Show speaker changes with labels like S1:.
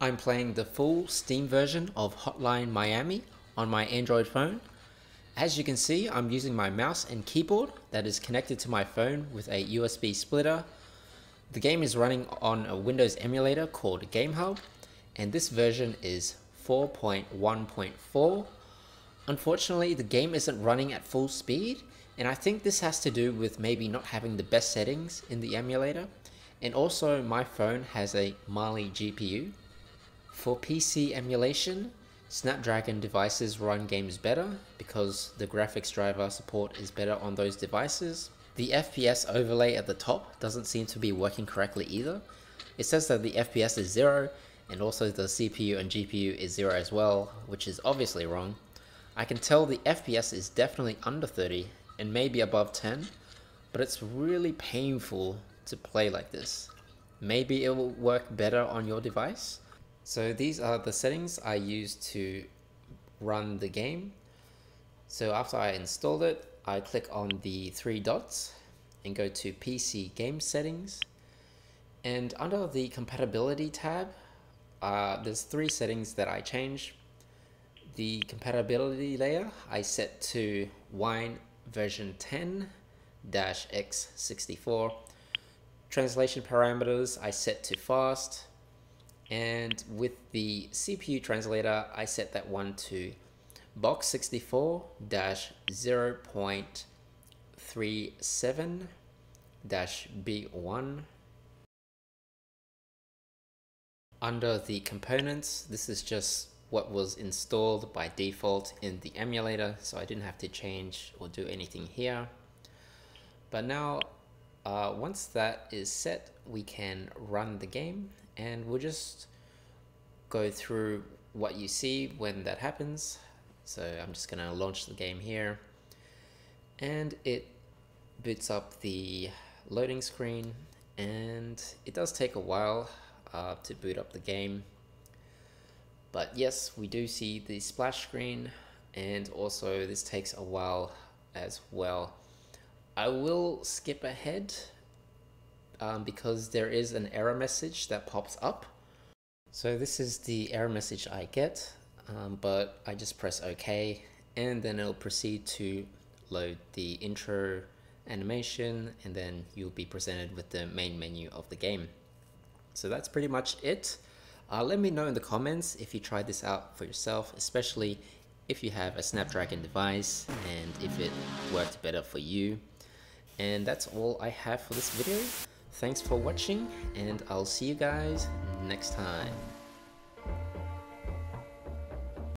S1: I'm playing the full Steam version of Hotline Miami on my Android phone. As you can see, I'm using my mouse and keyboard that is connected to my phone with a USB splitter. The game is running on a Windows emulator called GameHub, and this version is 4.1.4. Unfortunately, the game isn't running at full speed, and I think this has to do with maybe not having the best settings in the emulator. And also, my phone has a Mali GPU, for PC emulation, Snapdragon devices run games better because the graphics driver support is better on those devices. The FPS overlay at the top doesn't seem to be working correctly either. It says that the FPS is 0 and also the CPU and GPU is 0 as well, which is obviously wrong. I can tell the FPS is definitely under 30 and maybe above 10, but it's really painful to play like this. Maybe it will work better on your device, so these are the settings I use to run the game. So after I installed it, I click on the three dots and go to PC game settings. And under the compatibility tab, uh, there's three settings that I change. The compatibility layer I set to Wine version 10-x64. Translation parameters I set to fast and with the CPU translator, I set that one to box64-0.37-B1. Under the components, this is just what was installed by default in the emulator, so I didn't have to change or do anything here. But now, uh, once that is set, we can run the game and we'll just go through what you see when that happens. So I'm just gonna launch the game here and it boots up the loading screen and it does take a while uh, to boot up the game. But yes, we do see the splash screen and also this takes a while as well. I will skip ahead um, because there is an error message that pops up. So this is the error message I get, um, but I just press OK and then it'll proceed to load the intro animation and then you'll be presented with the main menu of the game. So that's pretty much it. Uh, let me know in the comments if you tried this out for yourself, especially if you have a Snapdragon device and if it worked better for you. And that's all I have for this video. Thanks for watching and I'll see you guys next time.